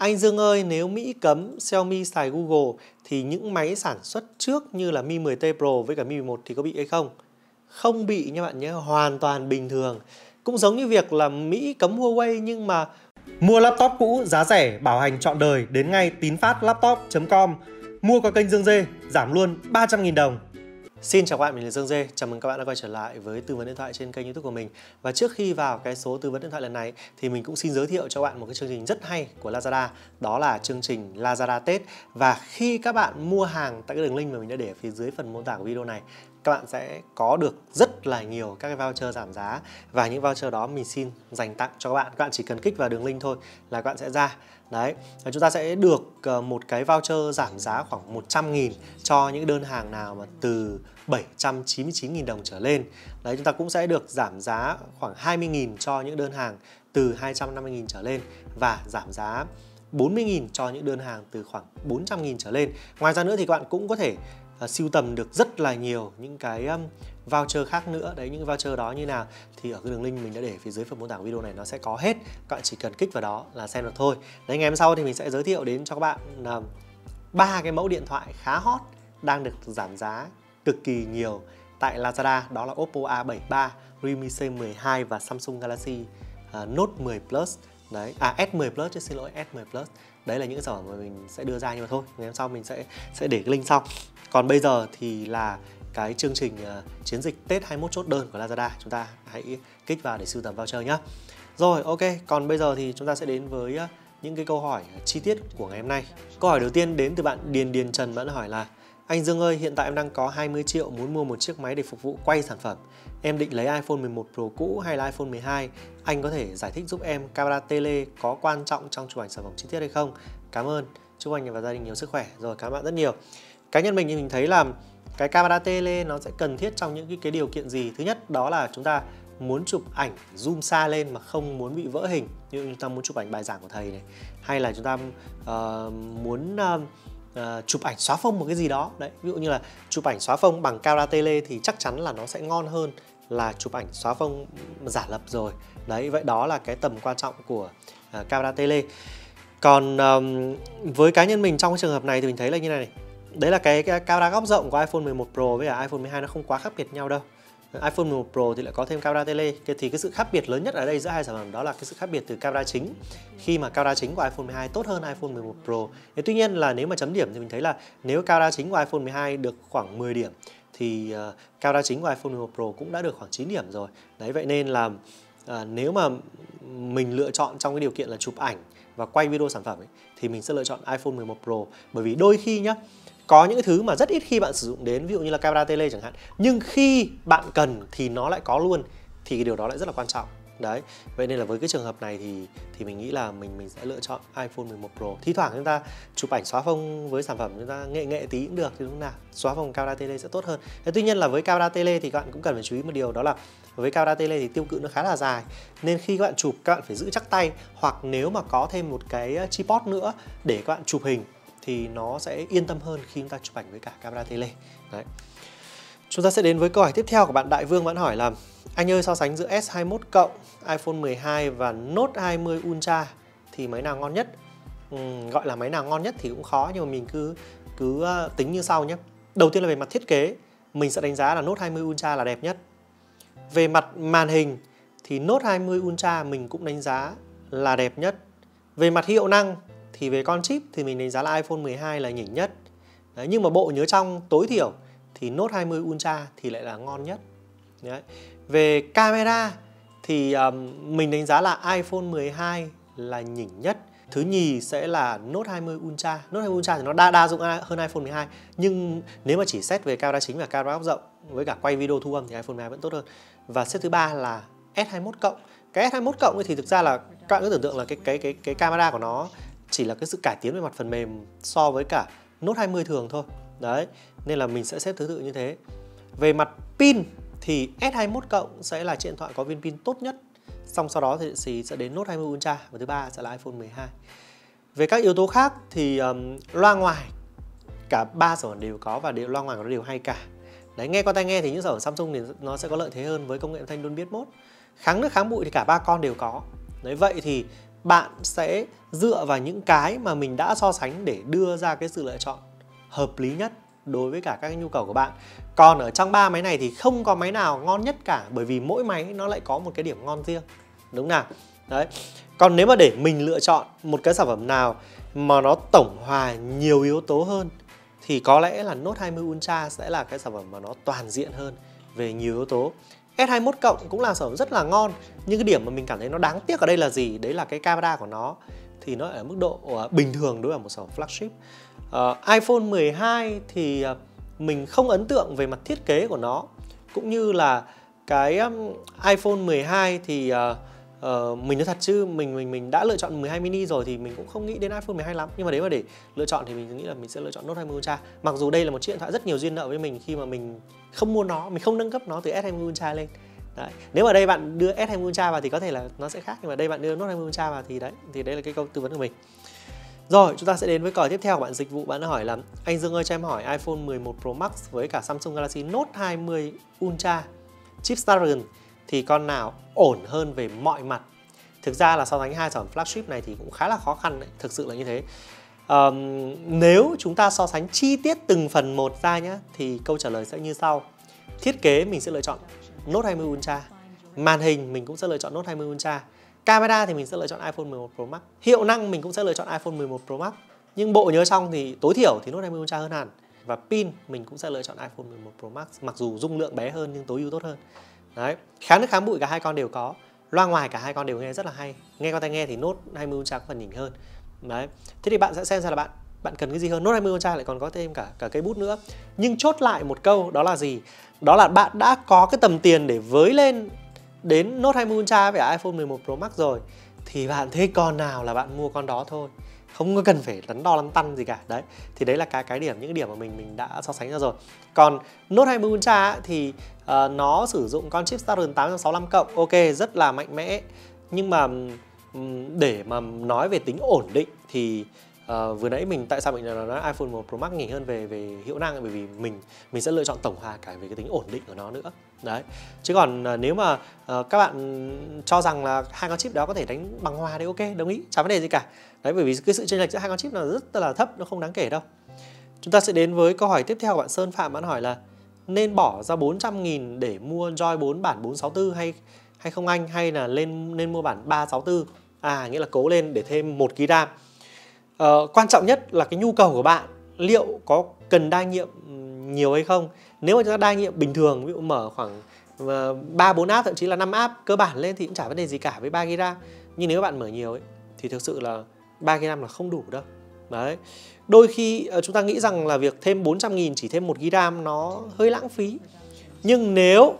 Anh Dương ơi, nếu Mỹ cấm Xiaomi xài Google thì những máy sản xuất trước như là Mi 10T Pro với cả Mi 11 thì có bị hay không? Không bị nha bạn nhé, hoàn toàn bình thường. Cũng giống như việc là Mỹ cấm Huawei nhưng mà mua laptop cũ giá rẻ, bảo hành trọn đời đến ngay tín phát laptop.com. Mua qua kênh Dương Dê, giảm luôn 300.000 đồng. Xin chào các bạn, mình là Dương Dê. Chào mừng các bạn đã quay trở lại với tư vấn điện thoại trên kênh YouTube của mình. Và trước khi vào cái số tư vấn điện thoại lần này thì mình cũng xin giới thiệu cho bạn một cái chương trình rất hay của Lazada, đó là chương trình Lazada Tết. Và khi các bạn mua hàng tại cái đường link mà mình đã để ở phía dưới phần mô tả của video này các bạn sẽ có được rất là nhiều các cái voucher giảm giá và những voucher đó mình xin dành tặng cho các bạn. Các bạn chỉ cần kích vào đường link thôi là các bạn sẽ ra. Đấy, và chúng ta sẽ được ờ, một cái voucher giảm giá khoảng 100.000 cho những đơn hàng nào mà từ 799.000 đồng trở lên. Đấy, chúng ta cũng sẽ được giảm giá khoảng 20.000 cho những đơn hàng từ 250.000 trở lên và giảm giá 40.000 cho những đơn hàng từ khoảng 400.000 trở lên. Ngoài ra nữa thì các bạn cũng có thể uh, siêu tầm được rất là nhiều những cái um, voucher khác nữa. Đấy những voucher đó như nào thì ở cái đường link mình đã để phía dưới phần mô tả của video này nó sẽ có hết. Các bạn chỉ cần kích vào đó là xem được thôi. Đấy ngày hôm sau thì mình sẽ giới thiệu đến cho các bạn à, ba uh, cái mẫu điện thoại khá hot đang được giảm giá cực kỳ nhiều tại Lazada. Đó là Oppo A73, Realme C12 và Samsung Galaxy uh, Note 10 Plus. Đấy à S10 Plus chứ xin lỗi S10 Plus. Đấy là những sản phẩm mà mình sẽ đưa ra nhưng mà thôi ngày hôm sau mình sẽ sẽ để cái link sau còn bây giờ thì là cái chương trình uh, chiến dịch Tết 21 chốt đơn của Lazada chúng ta hãy kích vào để sưu tầm voucher nhé rồi ok còn bây giờ thì chúng ta sẽ đến với uh, những cái câu hỏi ờ, chi tiết của ngày hôm nay câu hỏi đầu tiên đến từ bạn Điền Điền Trần vẫn hỏi là anh Dương ơi, hiện tại em đang có 20 triệu muốn mua một chiếc máy để phục vụ quay sản phẩm. Em định lấy iPhone 11 Pro cũ hay là iPhone 12? Anh có thể giải thích giúp em camera tele có quan trọng trong chụp ảnh sản phẩm chi tiết hay không? Cảm ơn. Chúc anh và gia đình nhiều sức khỏe. Rồi, cảm ơn bạn rất nhiều. Cá nhân mình thì mình thấy là cái camera tele nó sẽ cần thiết trong những cái, cái điều kiện gì? Thứ nhất đó là chúng ta muốn chụp ảnh zoom xa lên mà không muốn bị vỡ hình như chúng ta muốn chụp ảnh bài giảng của thầy này. Hay là chúng ta uh, muốn uh, uh, chụp ảnh xóa phông một cái gì đó. Đấy ví dụ như là chụp ảnh xóa phông bằng camera tele thì chắc chắn là nó sẽ ngon hơn là chụp ảnh xóa phông giả lập rồi. Đấy vậy đó là cái tầm quan trọng của uh, camera tele. Còn um, với cá nhân mình trong cái trường hợp này thì mình thấy là như này, này đấy là cái, cái camera góc rộng của iPhone 11 Pro với cả iPhone 12 nó không quá khác biệt nhau đâu. iPhone 11 Pro thì lại có thêm camera tele. Thì cái sự khác biệt lớn nhất ở đây giữa hai sản phẩm đó là cái sự khác biệt từ camera chính. Khi mà camera chính của iPhone 12 tốt hơn iPhone 11 Pro. Thế tuy nhiên là nếu mà chấm điểm thì mình thấy là nếu camera chính của iPhone 12 được khoảng 10 điểm thì ờ, uh, camera chính của iPhone 11 Pro cũng đã được khoảng 9 điểm rồi. Đấy vậy nên là uh, nếu mà mình lựa chọn trong cái điều kiện là chụp ảnh và quay video sản phẩm ấy, thì mình sẽ lựa chọn iPhone 11 Pro. Bởi vì đôi khi nhá có những cái thứ mà rất ít khi bạn sử dụng đến, ví dụ như là camera tele chẳng hạn. Nhưng khi bạn cần thì nó lại có luôn, thì cái điều đó lại rất là quan trọng. Đấy, vậy nên là với cái trường hợp này thì thì mình nghĩ là mình mình sẽ lựa chọn iPhone 11 Pro. Thi thoảng chúng ta chụp ảnh xóa phông với sản phẩm chúng ta nghệ nghệ tí cũng được thì đúng nào, xóa phông camera tele sẽ tốt hơn. Thế tuy nhiên là với camera tele thì các bạn cũng cần phải chú ý một điều, đó là với camera tele thì tiêu cự nó khá là dài. Nên khi các bạn chụp, các bạn phải giữ chắc tay, hoặc nếu mà có thêm một cái tripod nữa để các bạn chụp hình thì nó sẽ yên tâm hơn khi chúng ta chụp ảnh với cả camera tele. Đấy. Chúng ta sẽ đến với câu hỏi tiếp theo của bạn Đại Vương vẫn hỏi là anh ơi so sánh giữa S21 cộng iPhone 12 và Note 20 Ultra thì máy nào ngon nhất? Uhm, gọi là máy nào ngon nhất thì cũng khó nhưng mà mình cứ cứ ờ, tính như sau nhé. Đầu tiên là về mặt thiết kế mình sẽ đánh giá là Note 20 Ultra là đẹp nhất. Về mặt màn hình thì Note 20 Ultra mình cũng đánh giá là đẹp nhất. Về mặt hiệu năng thì về con chip thì mình đánh giá là iPhone 12 là nhỉnh nhất Đấy, nhưng mà bộ nhớ trong tối thiểu thì Note 20 Ultra thì lại là ngon nhất Đấy. về camera thì um, mình đánh giá là iPhone 12 là nhỉnh nhất Thứ nhì sẽ là Note 20 Ultra. Note 20 Ultra thì nó đa đa dụng hơn iPhone 12, nhưng nếu mà chỉ xét về camera chính và camera góc rộng với cả quay video thu âm thì iPhone 12 vẫn tốt hơn. Và xếp thứ ba là S21 cộng. Cái S21 cộng thì thực ra là các bạn cứ tưởng tượng là cái cái cái cái camera của nó chỉ là cái sự cải tiến về mặt phần mềm so với cả Note 20 thường thôi. Đấy, nên là mình sẽ xếp thứ tự như thế. Về mặt pin thì S21 cộng sẽ là chiếc điện thoại có viên pin tốt nhất. Xong sau đó thì sẽ đến Note 20 Ultra và thứ ba sẽ là iPhone 12. Về các yếu tố khác thì um, loa ngoài cả ba sản phẩm đều có và đều loa ngoài nó đều hay cả. Đấy, nghe qua tai nghe thì những sản phẩm Samsung thì nó sẽ có lợi thế hơn với công nghệ âm thanh Dolby Atmos. Kháng nước kháng bụi thì cả ba con đều có. Đấy vậy thì bạn sẽ dựa vào những cái mà mình đã so sánh để đưa ra cái sự lựa chọn hợp lý nhất đối với cả các nhu cầu của bạn. Còn ở trong ba máy này thì không có máy nào ngon nhất cả, bởi vì mỗi máy nó lại có một cái điểm ngon riêng. Đúng nào? Đấy. Còn nếu mà để mình lựa chọn một cái sản phẩm nào mà nó tổng hòa nhiều yếu tố hơn, thì có lẽ là Note 20 Ultra sẽ là cái sản phẩm mà nó toàn diện hơn về nhiều yếu tố. S21 cộng cũng là sản phẩm rất là ngon nhưng cái điểm mà mình cảm thấy nó đáng tiếc ở đây là gì? Đấy là cái camera của nó thì nó ở mức độ ờ, bình thường đối với một sản phẩm flagship. Uh, iPhone 12 thì ờ, mình không ấn tượng về mặt thiết kế của nó cũng như là cái um, iPhone 12 thì uh, uh, mình nói thật chứ mình mình mình đã lựa chọn 12 mini rồi thì mình cũng không nghĩ đến iPhone 12 lắm nhưng mà nếu mà để lựa chọn thì mình nghĩ là mình sẽ lựa chọn Note 20 Ultra mặc dù đây là một chiếc điện thoại rất nhiều duyên nợ với mình khi mà mình không mua nó mình không nâng cấp nó từ S20 Ultra lên Đấy. Nếu mà đây bạn đưa S20 Ultra vào thì có thể là nó sẽ khác nhưng mà đây bạn đưa Note 20 Ultra vào thì đấy thì đấy là cái câu tư vấn của mình. Rồi, chúng ta sẽ đến với còi tiếp theo của bạn dịch vụ. Bạn hỏi là anh Dương ơi cho em hỏi iPhone 11 Pro Max với cả Samsung Galaxy Note 20 Ultra chip Snapdragon thì con nào ổn hơn về mọi mặt? Thực ra là so sánh hai sản phẩm flagship này thì cũng khá là khó khăn đấy, thực sự là như thế. Um, nếu chúng ta so sánh chi tiết từng phần một ra nhé thì câu trả lời sẽ như sau. Thiết kế mình sẽ lựa chọn Note 20 Ultra. Màn hình mình cũng sẽ lựa chọn Note 20 Ultra Camera thì mình sẽ lựa chọn iPhone 11 Pro Max. Hiệu năng mình cũng sẽ lựa chọn iPhone 11 Pro Max. Nhưng bộ nhớ trong thì tối thiểu thì Note 20 Ultra hơn hẳn. Và pin mình cũng sẽ lựa chọn iPhone 11 Pro Max mặc dù dung lượng bé hơn nhưng tối ưu tốt hơn. Đấy, kháng nước kháng bụi cả hai con đều có. Loa ngoài cả hai con đều nghe rất là hay. Nghe qua tai nghe thì nốt 20 Ultra có phần nhỉnh hơn. Đấy. Thế thì bạn sẽ xem ra là bạn bạn cần cái gì hơn nốt 20 Ultra lại còn có thêm cả cả cây bút nữa. Nhưng chốt lại một câu đó là gì? Đó là bạn đã có cái tầm tiền để với lên đến nốt 20 Ultra về iPhone 11 Pro Max rồi thì bạn thấy con nào là bạn mua con đó thôi không có cần phải đắn đo lăn tăn gì cả. Đấy thì đấy là cái cái điểm những cái điểm mà mình mình đã so sánh ra rồi. Còn Note 20 Ultra thì uh, nó sử dụng con chip Snapdragon 865 cộng ok rất là mạnh mẽ. Nhưng mà um, để mà nói về tính ổn định thì uh, vừa nãy mình tại sao mình nói iPhone 1 Pro Max nghỉ hơn về về hiệu năng? Bởi vì mình mình sẽ lựa chọn tổng hòa cả về cái tính ổn định của nó nữa đấy. Chứ còn ờ, nếu mà ờ, các bạn cho rằng là hai con chip đó có thể đánh bằng hòa thì ok đồng ý chẳng vấn đề gì cả. Đấy bởi vì cái sự chênh lệch giữa hai con chip là rất là thấp nó không đáng kể đâu. Chúng ta sẽ đến với câu hỏi tiếp theo của bạn Sơn Phạm bạn hỏi là nên bỏ ra 400 nghìn để mua Joy 4 bản 464 hay hay không anh? Hay là lên nên mua bản 364 à nghĩa là cố lên để thêm 1 GB RAM. Ờ, quan trọng nhất là cái nhu cầu của bạn. Liệu có cần đa nhiệm nhiều hay không. Nếu mà chúng ta đa nhiệm bình thường ví dụ mở khoảng ờ, ba bốn app thậm chí là 5 app cơ bản lên thì cũng chả vấn đề gì cả với 3 GB nhưng nếu các bạn mở nhiều ấy thì thực sự là 3 GB là không đủ đâu. Đấy. Đôi khi ờ, chúng ta nghĩ rằng là việc thêm 400 nghìn chỉ thêm 1 GB RAM nó hơi lãng phí. Nhưng nếu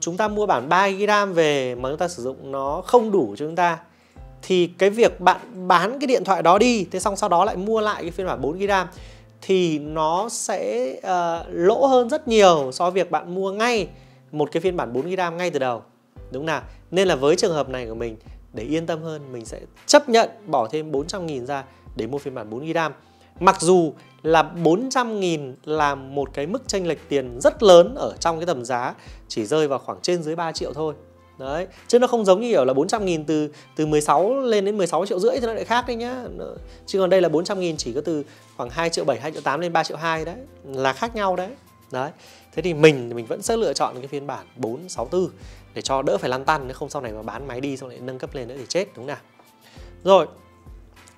chúng ta mua bản 3 GB về mà chúng ta sử dụng nó không đủ cho chúng ta thì cái việc bạn bán cái điện thoại đó đi thế xong sau đó lại mua lại cái phiên bản 4 GB RAM thì nó sẽ uh, lỗ hơn rất nhiều so với việc bạn mua ngay một cái phiên bản 4 GB ngay từ đầu. Đúng nào? Nên là với trường hợp này của mình để yên tâm hơn mình sẽ chấp nhận bỏ thêm 400.000 ra để mua phiên bản 4 GB mặc dù là 400.000 là một cái mức chênh lệch tiền rất lớn ở trong cái tầm giá chỉ rơi vào khoảng trên dưới 3 triệu thôi đấy chứ nó không giống như kiểu là 400 nghìn từ từ 16 lên đến 16 triệu rưỡi thì nó lại khác đấy nhá. Chứ còn đây là 400 nghìn chỉ có từ khoảng 2 triệu 7, 2 triệu 8 lên 3 triệu 2 đấy là khác nhau đấy. Đấy thế thì mình thì mình vẫn sẽ lựa chọn cái phiên bản 464 để cho đỡ phải lăn tăn nếu không sau này mà bán máy đi xong lại nâng cấp lên nữa thì chết đúng nào? Rồi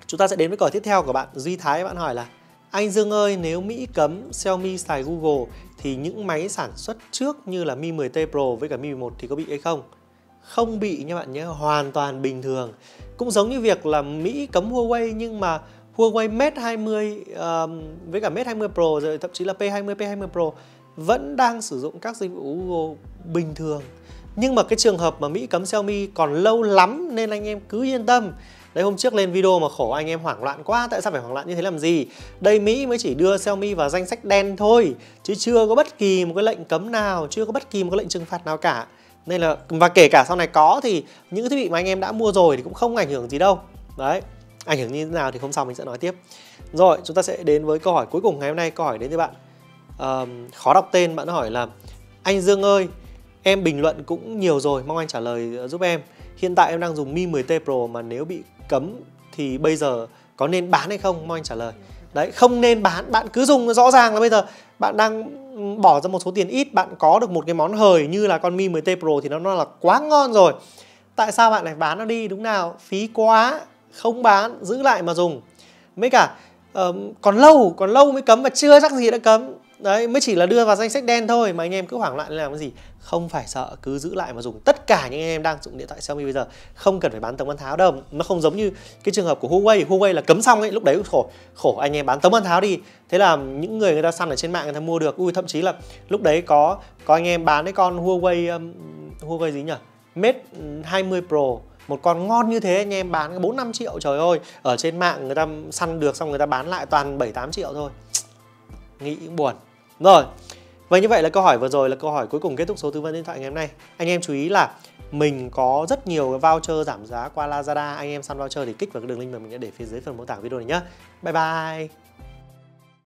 chúng ta sẽ đến với câu tiếp theo của bạn. Duy Thái bạn hỏi là anh Dương ơi, nếu Mỹ cấm Xiaomi xài Google thì những máy sản xuất trước như là Mi 10T Pro với cả Mi 11 thì có bị hay không? Không bị nha bạn nhé hoàn toàn bình thường. Cũng giống như việc là Mỹ cấm Huawei nhưng mà Huawei Mate 20 um, với cả Mate 20 Pro rồi thậm chí là P20 P20 Pro vẫn đang sử dụng các dịch vụ Google bình thường. Nhưng mà cái trường hợp mà Mỹ cấm Xiaomi còn lâu lắm nên anh em cứ yên tâm. Đấy hôm trước lên video mà khổ anh em hoảng loạn quá Tại sao phải hoảng loạn như thế làm gì? Đây Mỹ mới chỉ đưa Xiaomi vào danh sách đen thôi Chứ chưa có bất kỳ một cái lệnh cấm nào Chưa có bất kỳ một cái lệnh trừng phạt nào cả nên là và kể cả sau này có thì những cái thiết bị mà anh em đã mua rồi thì cũng không ảnh hưởng gì đâu. Đấy ảnh hưởng như thế nào thì hôm sau mình sẽ nói tiếp. Rồi chúng ta sẽ đến với câu hỏi cuối cùng ngày hôm nay. Câu hỏi đến từ bạn. Uh, khó đọc tên bạn hỏi là anh Dương ơi em bình luận cũng nhiều rồi mong anh trả lời ờ, giúp em. Hiện tại em đang dùng Mi 10T Pro mà nếu bị cấm thì bây giờ có nên bán hay không? Mong anh trả lời đấy không nên bán. Bạn cứ dùng rõ ràng là bây giờ bạn đang bỏ ra một số tiền ít bạn có được một cái món hời như là con Mi 10T Pro thì nó, nó là quá ngon rồi. Tại sao bạn lại bán nó đi? Đúng nào phí quá không bán giữ lại mà dùng. Mấy cả uh, còn lâu còn lâu mới cấm và chưa chắc gì đã cấm đấy mới chỉ là đưa vào danh sách đen thôi mà anh em cứ hoảng loạn làm cái gì? Không phải sợ cứ giữ lại mà dùng. Tất cả những anh em đang dùng điện thoại Xiaomi bây giờ không cần phải bán tấm bán tháo đâu. Nó không giống như cái trường hợp của Huawei. Huawei là cấm xong ấy lúc đấy khổ. Khổ anh em bán tấm bán tháo đi. Thế là những người người ta săn ở trên mạng người ta mua được. Ui thậm chí là lúc đấy có có anh em bán cái con Huawei um, Huawei gì nhỉ? Mate 20 Pro. Một con ngon như thế anh em bán 4 5 triệu. Trời ơi ở trên mạng người ta săn được xong người ta bán lại toàn 7 8 triệu thôi. Nghĩ cũng buồn rồi, và như vậy là câu hỏi vừa rồi là câu hỏi cuối cùng kết thúc số tư vấn điện thoại ngày hôm nay. Anh em chú ý là mình có rất nhiều voucher giảm giá qua Lazada. Anh em săn voucher thì kích vào cái đường link mà mình đã để phía dưới phần mô tả video này nhé bye bye.